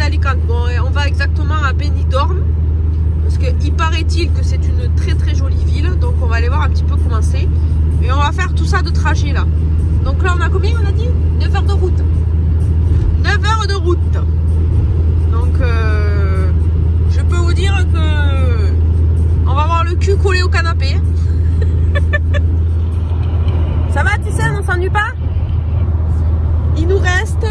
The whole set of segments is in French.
Alicante. Bon, on va exactement à Benidorm. Parce qu'il paraît-il que c'est une très très jolie ville. Donc on va aller voir un petit peu comment c'est. Et on va faire tout ça de trajet là. Donc là on a combien on a dit? 9 heures de route. 9 heures de route. Donc euh, je peux vous dire que on va avoir le cul collé au canapé. ça va Tissane, on s'ennuie pas? Il nous reste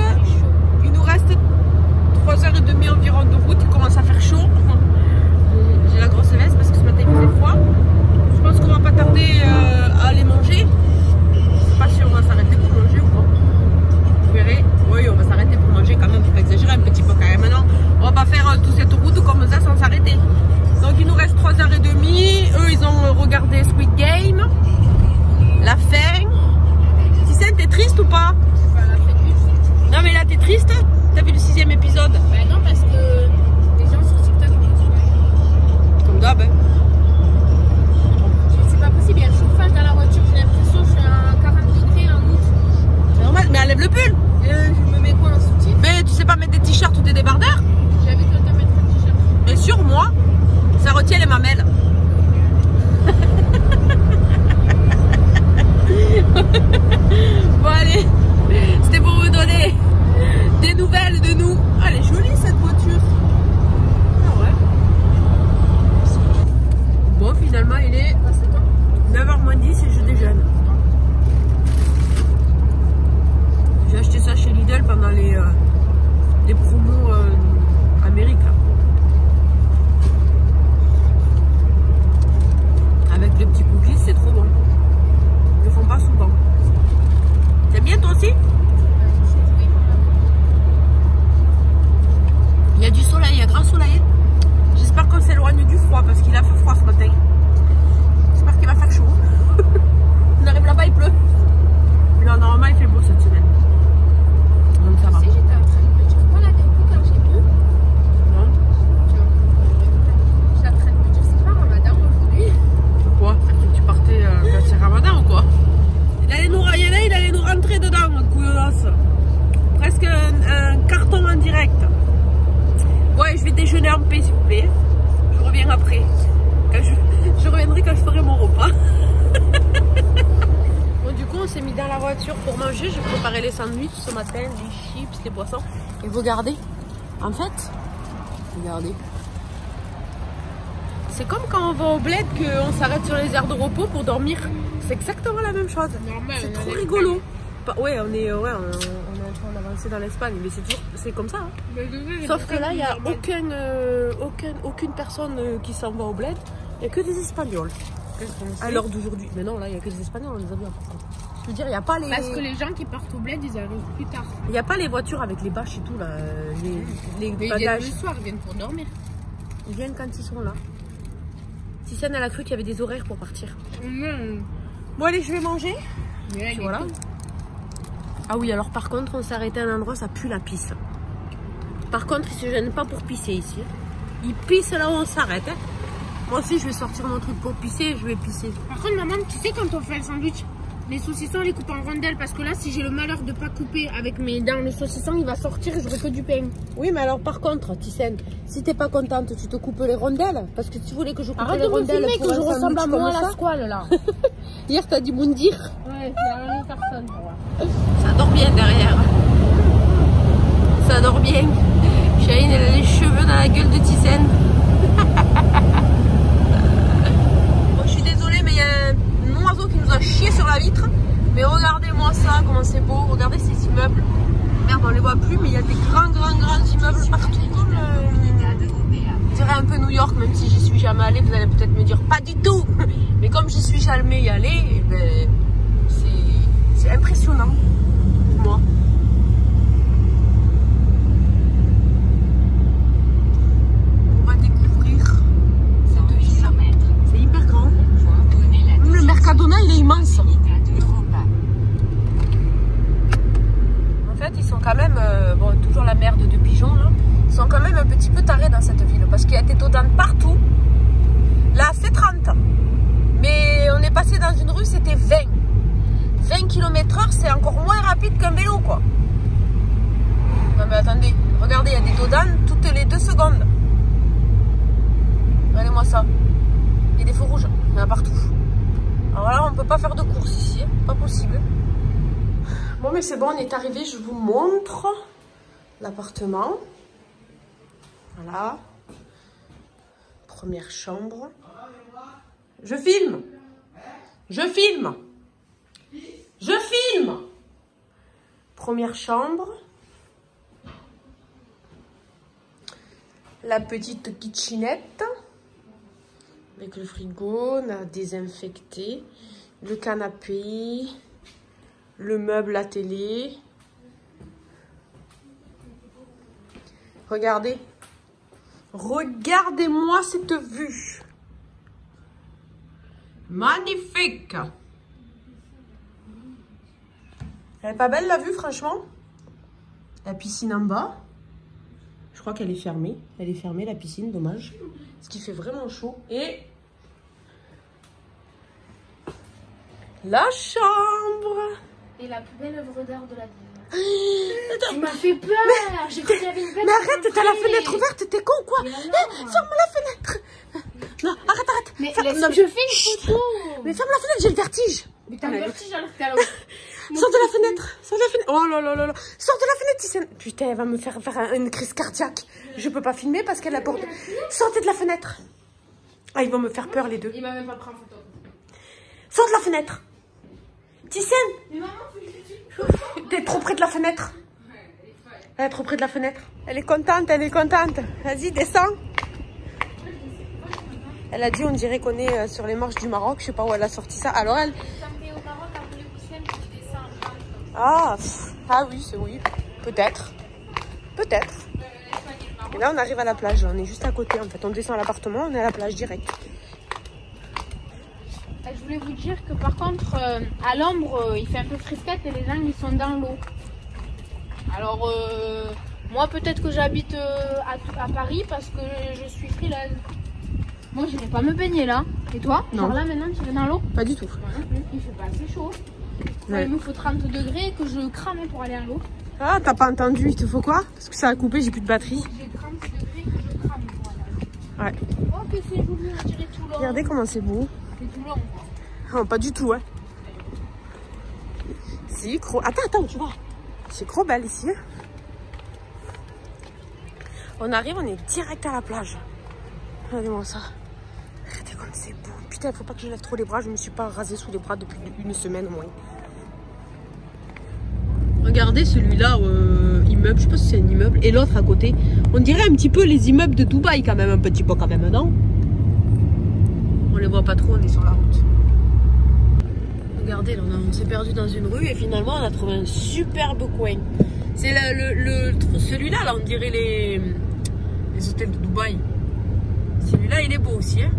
ce matin, les chips, les boissons. Et vous regardez, en fait, regardez. C'est comme quand on va au bled qu'on s'arrête sur les aires de repos pour dormir. C'est exactement la même chose. C'est trop rigolo. Ouais, on est, ouais, on, on est en train d'avancer dans l'Espagne, mais c'est toujours, c'est comme ça. hein. Sauf que là, il n'y a normal. aucun, euh, aucun, aucune personne euh, qui s'en va au bled. Il n'y a que des Espagnols. À l'heure d'aujourd'hui. Mais non, là, il n'y a que des Espagnols, on les a contre. Je veux dire, il n'y a pas les. Parce que les gens qui partent au bled, ils arrivent plus tard. Il n'y a pas les voitures avec les bâches et tout, là. Les, les Mais ils viennent bagages. le soir, ils viennent pour dormir. Ils viennent quand ils sont là. Titiane, elle a cru qu'il y avait des horaires pour partir. Non. Bon, allez, je vais manger. Mais là, il est Voilà. Ah oui, alors par contre, on s'est arrêté à un endroit, ça pue la pisse. Par contre, ils se gênent pas pour pisser ici. Ils pissent là où on s'arrête. hein. Moi aussi, je vais sortir mon truc pour pisser, je vais pisser. Par contre, maman, tu sais, quand on fait le sandwich, les saucissons, on les coupe en rondelles. Parce que là, si j'ai le malheur de pas couper avec mes dents le saucisson, il va sortir et j'aurai que du pain. Oui, mais alors par contre, Tissène, si t'es pas contente, tu te coupes les rondelles? Parce que tu voulais que je coupe Arrête les de me rondelles filmer que je ressemble à moi à la squale, là. Hier, t'as dit Moundir. Ouais, c'est la même personne. Ça dort bien derrière. Ça dort bien. Chahine, elle a les cheveux dans la gueule de Tissène. Bon, je suis désolée, mais il y a chié sur la vitre. Mais regardez-moi ça, comment c'est beau. Regardez ces immeubles. Merde, on les voit plus, mais il y a des grands, grands, grands immeubles partout. Comme le... Je dirais un peu New York, même si j'y suis jamais allée. Vous allez peut-être me dire pas du tout. Mais comme j'y suis jamais allée, eh ben, c'est impressionnant pour moi. On va découvrir cette ville. C'est hyper grand. Même le Mercadona, il est immense. En fait, ils sont quand même, euh, bon, toujours la merde de pigeons, là. Ils sont quand même un petit peu tarés dans cette ville parce qu'il y a des taux d'âne partout. Là, c'est 30. Mais on est passé dans une rue, c'était 20. 20 km/h, c'est encore moins rapide qu'un vélo, Non, mais attendez, regardez, il y a des tout toutes les deux secondes. Regardez-moi ça. Il y a des feux rouges. Il y en a partout. Alors là, on peut pas faire de course ici. hein. Pas possible. Bon, mais c'est bon, on est arrivé. Je vous montre l'appartement. Voilà. Première chambre. Je filme. Je filme. Je filme. Première chambre. La petite kitchenette. Avec le frigo, on a désinfecté. Le canapé. Le meuble à télé. Regardez. Regardez-moi cette vue. Magnifique. Elle est pas belle la vue, franchement. La piscine en bas. Je crois qu'elle est fermée. Elle est fermée, la piscine, dommage. Ce qui fait vraiment chaud. Et la chambre. Et la plus belle œuvre d'art de la ville. Tu m'as fait peur J'ai cru qu'il y avait une belle Mais arrête, t'as la fenêtre ouverte, t'es con ou quoi? Eh, Ferme la fenêtre. Non, arrête, arrête. Mais Ferme- non, je fais une photo Mais ferme la fenêtre, j'ai le vertige. Mais t'as le vertige alors que t'es à Sors de la fenêtre, sors de la fenêtre. Oh là là là là. Sors de la fenêtre, Ticiane. Putain, elle va me faire faire un- une crise cardiaque. Je peux pas filmer parce qu'elle aborde. Sortez de la fenêtre. Ah, ils vont me faire peur les deux. Il m'a même pas pris en photo. Sors de la fenêtre. Juste t'es trop près de la fenêtre. Elle est trop près de la fenêtre. Elle est contente, elle est contente. Vas-y, descends. Elle a dit, on dirait qu'on est euh, sur les marches du Maroc. Je sais pas où elle a sorti ça. Alors elle, T'as au Maroc, après les Poussiennes, tu descends. Ah, pff, ah oui, c'est oui. Peut-être. Peut-être. Et là, on arrive à la plage. On est juste à côté, en fait. On descend à l'appartement, on est à la plage direct. Je voulais vous dire que par contre, euh, à l'ombre, euh, il fait un peu frisquette et les gens ils sont dans l'eau. Alors, euh, moi peut-être que j'habite à, à Paris parce que je suis freelance. Moi, je vais pas me baigner là. Et toi? Non. Genre là maintenant, tu vas dans l'eau? Pas du tout. Plus. Il fait pas assez chaud. Ouais. il me faut 30 degrés que je crame pour aller à l'eau. Ah, t'as pas entendu Il te faut quoi? Parce que ça a coupé, j'ai plus de batterie. J'ai 30 degrés que je crame pour aller à l'eau. Ouais. Oh, que c'est joli, on dirait Toulon. Regardez comment c'est beau. C'est Toulon. Non, pas du tout, hein. Si, gros. Attends, attends, tu vois. C'est trop belle ici. hein. On arrive, on est direct à la plage. Regardez-moi ça. Regardez comme c'est beau. Putain, faut pas que je lève trop les bras. Je me suis pas rasé sous les bras depuis une semaine au moins. Regardez celui-là, euh, immeuble. Je sais pas si c'est un immeuble. Et l'autre à côté. On dirait un petit peu les immeubles de Dubaï quand même. Un petit peu quand même, non? On les voit pas trop, on est sur la route. Regardez, là, on, s'est perdu dans une rue et finalement on a trouvé un superbe coin. C'est le, le- le- celui-là, là, on dirait les, les hôtels de Dubaï. Celui-là, il est beau aussi. Hein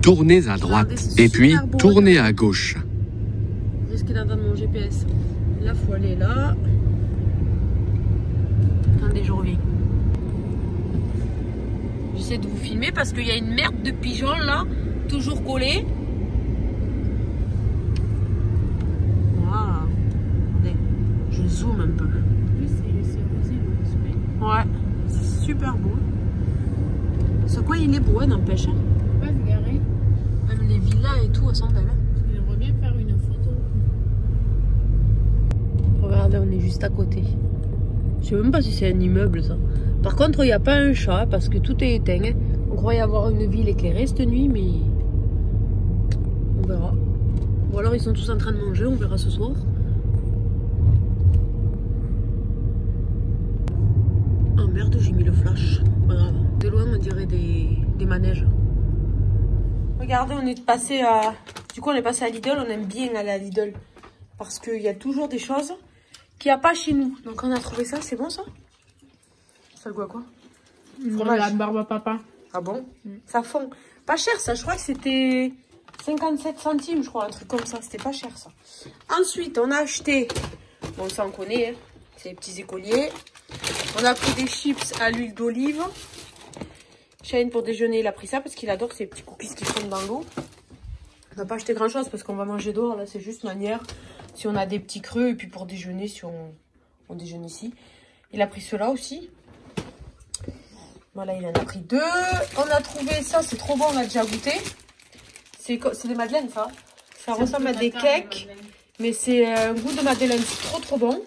Tournez à droite et puis tournez à gauche. Risque d'entendre mon GPS. Là, faut aller là. Attendez, je reviens. J'essaie de vous filmer parce qu'il y a une merde de pigeons là, toujours collée. Ah, attendez, je zoome un peu. Ouais, c'est super beau. Ce coin, il est beau, hein, n'empêche. hein. Pas se garer. Même les villas et tout, elles sont belles. hein. J'aimerais bien faire une photo. Regardez, on est juste à côté. Je sais même pas si c'est un immeuble ça. Par contre, il n'y a pas un chat parce que tout est éteint. On croyait avoir une ville éclairée cette nuit, mais on verra. Ou alors ils sont tous en train de manger, on verra ce soir. Oh merde, j'ai mis le flash. De loin, on dirait des, des manèges. Regardez, on est passé à. Du coup, on est passé à Lidl. On aime bien aller à Lidl parce qu'il y a toujours des choses qu'il n'y a pas chez nous. Donc, on a trouvé ça. C'est bon ça? Ça goûte à quoi? Fromage. La barbe à papa. Ah bon? Ça fond. Pas cher ça. Je crois que c'était 57 centimes, je crois, un truc comme ça. C'était pas cher ça. Ensuite, on a acheté. Bon, ça on connaît. hein. C'est les petits écoliers. On a pris des chips à l'huile d'olive. Shane pour déjeuner, il a pris ça parce qu'il adore ces petits cookies qui fondent dans l'eau. On n'a pas acheté grand chose parce qu'on va manger dehors. Là, c'est juste manière. Si on a des petits creux et puis pour déjeuner, si on, on déjeune ici. Il a pris cela aussi. Voilà, il en a pris deux. On a trouvé ça, c'est trop bon, on a déjà goûté. C'est des madeleines, ça. Ça ressemble à des cakes, mais c'est euh, un goût de madeleine. C'est trop, trop bon.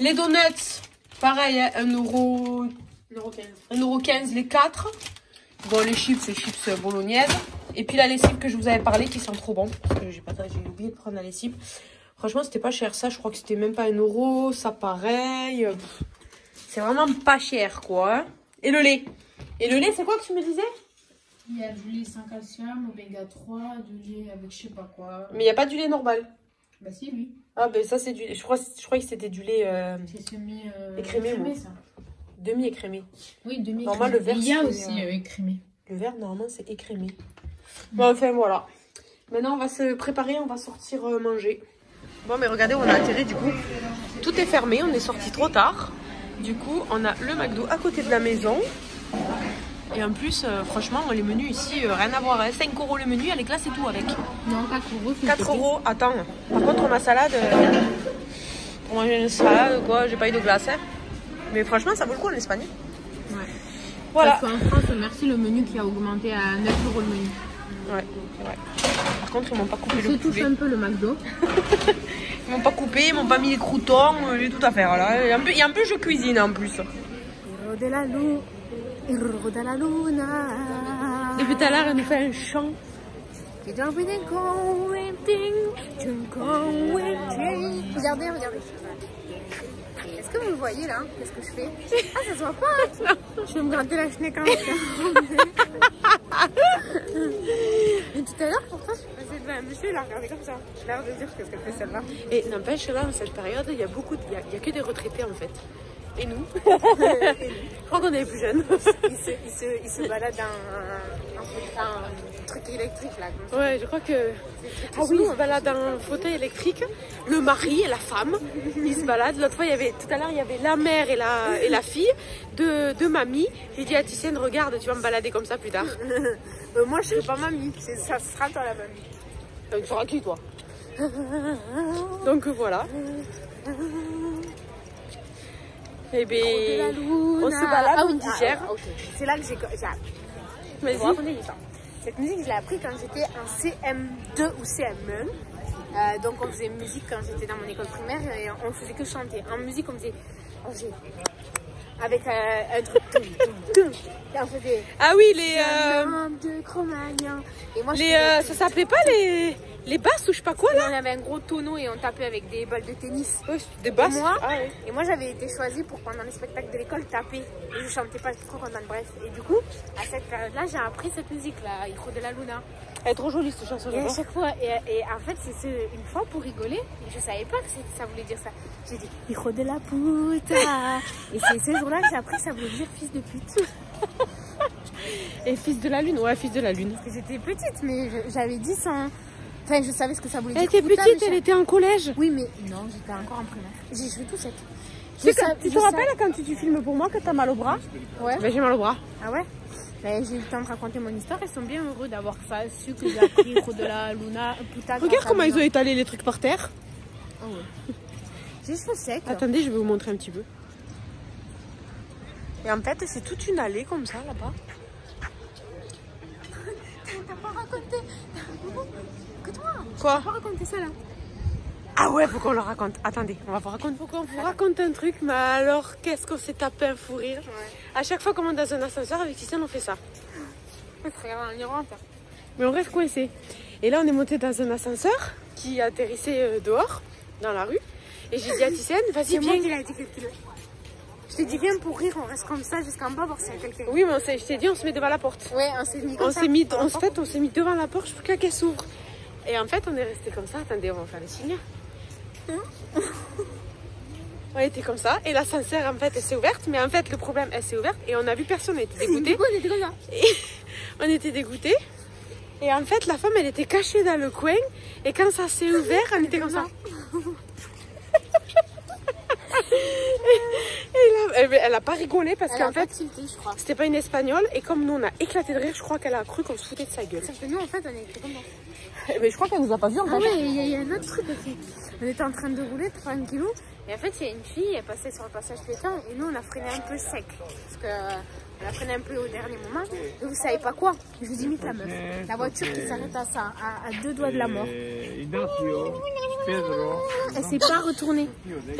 Les donuts, pareil, hein, 1 euro, 1,15€ les 4. Bon, les chips, c'est chips euh, bolognaises. Et puis la lessive que je vous avais parlé qui sent trop bon. Parce que j'ai oublié de prendre la lessive. Franchement, c'était pas cher ça. Je crois que c'était même pas un euro. Ça pareil. C'est vraiment pas cher quoi. Et le lait? Et le lait, c'est quoi que tu me disais? Il y a du lait sans calcium, oméga 3, du lait avec je sais pas quoi. Mais il n'y a pas du lait normal? Bah si, lui. Ah ben ça c'est du lait. Je crois, je crois que c'était du lait euh, C'est semi euh, Écrémé, moi. ça. demi-écrémé. Oui, demi Normal, le vert, Il y a aussi euh, euh, écrémé. Le verre, normalement, c'est écrémé. Bon, enfin, voilà. Maintenant, on va se préparer, on va sortir euh, manger. Bon, mais regardez, on a atterri, du coup. Tout est fermé, on est sorti trop tard. Du coup, on a le McDo à côté de la maison. Et en plus, euh, franchement, les menus ici, euh, rien à voir. hein. 5 euros le menu, avec glace et tout, avec. Non, 4 euros. c'est 4 petit. euros, attends. Par contre, ma salade, euh, pour manger une salade, quoi, j'ai pas eu de glace. hein. Mais franchement, ça vaut le coup en Espagne. Ouais. Voilà. Parce qu'en France, merci le menu qui a augmenté à 9 euros le menu. Ouais, vrai. Par contre, ils m'ont pas coupé Se le touche poulet. un peu le McDo. Ils m'ont pas coupé, ils m'ont pas mis les croutons, euh, j'ai tout à faire là. Et un peu, et un peu je cuisine en plus. de la luna, de la luna. Depuis tout à l'heure, elle nous fait un chant. Regardez, regardez. Que vous me voyez là. Qu'est-ce que je fais? Ah, ça se voit pas Je vais me gratter la schneck en Et tout à l'heure, pourtant, je suis passée devant un monsieur, il a regardé comme ça. J'ai l'air de dire qu'est-ce qu'elle fait celle-là. Et n'empêche, là, en cette période, il y a beaucoup, de- il y a, y a que des retraités en fait. Et nous crois qu'on est plus jeunes. Il se, il se, il se balade un, un, un truc électrique là. Comme ça. Ouais, je crois que. Ah oui, il se balade dans un fauteuil électrique. Le mari et la femme, ils se baladent. L'autre fois, il y avait, tout à l'heure, il y avait la mère et la, et la fille de, de mamie. J'ai dit à Ticienne, regarde, tu vas me balader comme ça plus tard. Euh, moi, je serai pas mamie. Ça sera toi la mamie. Euh, Tu seras qui, toi? Donc voilà. Eh bien, on se balade, ah, on digère. ah. C'est là que j'ai appris. Vas-y. Cette musique, je l'ai appris quand j'étais en CM2 ou CM1. Euh, donc, on faisait musique quand j'étais dans mon école primaire et on faisait que chanter. En musique, on faisait. On faisait avec euh, un truc. Et on faisait. Ah oui, les. euh, Lampe de. Et moi, les euh, ça s'appelait pas les, les basses ou je sais pas quoi là on avait un gros tonneau et on tapait avec des balles de tennis. Ouais, Des basses Et moi, Ah et moi j'avais été choisie pour pendant les spectacles de l'école taper. Et je chantais pas, trop contente, bref. Et du coup, à cette période-là, j'ai appris cette musique-là, Hijo de la Luna. Elle est trop jolie cette chanson, Et à chaque fois, et, et en fait, c'est ce- une fois pour rigoler, je savais pas que ça voulait dire ça. J'ai dit Hijo de la puta. et c'est ce jour-là que j'ai appris que ça voulait dire fils de pute. Et fils de la lune, ouais, fils de la lune. Parce que j'étais petite, mais j'avais dit sans. Enfin, je savais ce que ça voulait Elle dire. était puta, petite, elle était en collège. Oui, mais non, j'étais encore en primaire. J'ai cheveux tout secs. Tu, sais tu te rappelles quand tu, tu filmes pour moi que t'as mal au bras? Ouais. Ben j'ai mal au bras. Ah ouais? J'ai eu le temps de raconter mon histoire. Ils sont bien heureux d'avoir su que j'ai appris de la Luna. Puta, Regarde comment ils ont Luna. étalé les trucs par terre. Oh ouais. J'ai les cheveux secs. Attendez, je vais vous montrer un petit peu. Et en fait, c'est toute une allée comme ça là-bas. T'as pas raconté Que toi Quoi T'as pas raconté ça là Ah ouais, faut qu'on le raconte. Attendez, on va vous raconter. Faut qu'on vous raconte un truc, mais alors qu'est-ce qu'on s'est tapé un fou rire. À chaque fois qu'on monte dans un ascenseur avec Titiane, on fait ça. Regarde miroir. Mais on reste coincé. Et là, on est monté dans un ascenseur qui atterrissait euh, dehors, dans la rue. Et j'ai dit à Titiane, vas-y, moi viens. qui l'ai dit. Je t'ai dit viens pour rire, on reste comme ça jusqu'en bas voir s'il y a quelqu'un. Oui, mais je t'ai dit, on se met devant la porte. Ouais, on s'est mis comme On s'est mis, en fait, on s'est mis devant la porte pour qu'elle s'ouvre. Et en fait, on est resté comme ça. Attendez, on va faire les signes. On était comme ça. Et l'ascenseur, en fait, elle s'est ouverte. Mais en fait, le problème, elle s'est ouverte. Et on a vu personne. On était coup, on était comme ça. on était dégoûtés. Et en fait, la femme, elle était cachée dans le coin. Et quand ça s'est ouvert, on était comme ça. Et là, elle, a pas rigolé parce qu'en fait, c'était pas une espagnole. Et comme nous, on a éclaté de rire, je crois qu'elle a cru qu'on se foutait de sa gueule. Sauf que nous, en fait, on était comme ça. Mais je crois qu'elle nous a pas vu en Ah ouais, il y, a- il y a un autre truc aussi. On était en train de rouler tranquillou. Et en fait, il y a une fille, elle passait sur le passage piéton et nous, on a freiné un peu sec. Parce que euh, la freiner un peu au dernier moment. Et vous savez pas quoi? Je vous imite la meuf. La voiture qui s'arrête à ça, à, à deux doigts de la mort. Elle s'est pas retournée.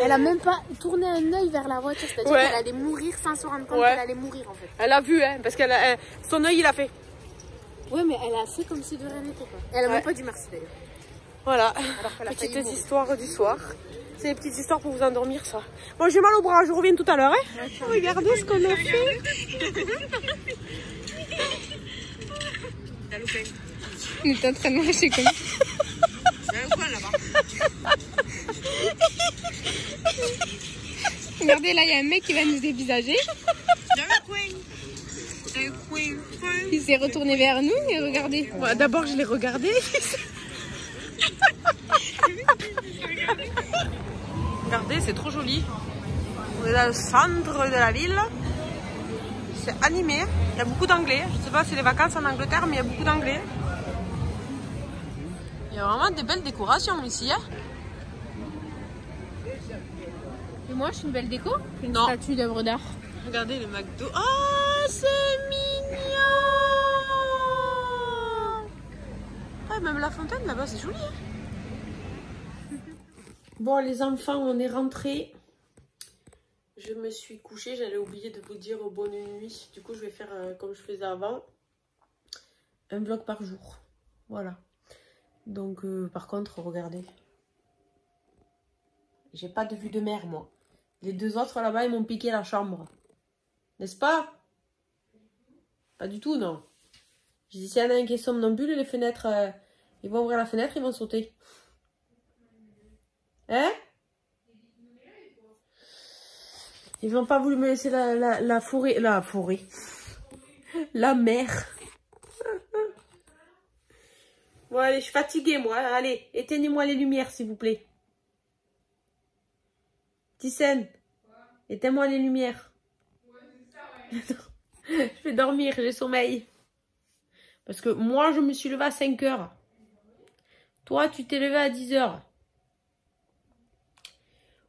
Elle a même pas tourné un œil vers la voiture. C'est-à-dire Ouais. qu'elle allait mourir sans se rendre compte Ouais. qu'elle allait mourir en fait. Elle a vu, hein, parce qu'elle a, elle- son œil, il a fait. Ouais, mais elle a fait comme si de rien n'était. quoi. Elle a Ouais. même pas dit merci d'ailleurs. Voilà. Alors qu'elle a Petites histoires du soir. C'est des petites histoires pour vous endormir, ça. Bon, j'ai mal au bras, je reviens tout à l'heure. Hein. Regardez ce qu'on a fait. Il est en train de marcher comme Regardez, là, il y a un mec qui va nous dévisager. Il s'est retourné vers nous et regardez. Ouais, D'abord, je l'ai regardé. regardez, c'est trop joli. On est dans le centre de la ville. C'est animé. Il y a beaucoup d'anglais. Je sais pas si c'est les vacances en Angleterre, mais il y a beaucoup d'anglais. Il y a vraiment des belles décorations ici. Hein Et moi, je suis une belle déco Une Non. statue d'œuvre d'art. Regardez le McDo. Oh, c'est mignon Ah, même la fontaine là-bas, c'est joli. hein. bon, les enfants, on est rentrés. Je me suis couchée. J'allais oublier de vous dire bonne nuit. Du coup, je vais faire euh, comme je faisais avant. Un vlog par jour. Voilà. Donc, euh, par contre, regardez. J'ai pas de vue de mer, moi. Les deux autres là-bas, ils m'ont piqué la chambre. N'est-ce pas? Pas du tout, non. Je dis, s'il y en a un qui est somnambule, les fenêtres, euh, ils vont ouvrir la fenêtre, ils vont sauter. Hein? Ils n'ont pas voulu me laisser la, la, la forêt. La forêt. La mer. Bon, allez, je suis fatiguée, moi. Allez, éteignez-moi les lumières, s'il vous plaît. Tissène, éteins-moi les lumières. je vais dormir, j'ai sommeil. Parce que moi, je me suis levée à 5 heures. Toi, tu t'es levé à 10 heures.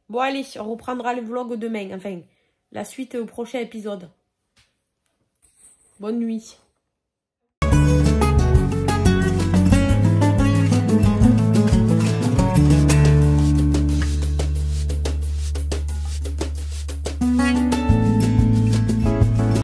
Bon, allez, on reprendra le vlog demain. Enfin, la suite au prochain épisode. Bonne nuit.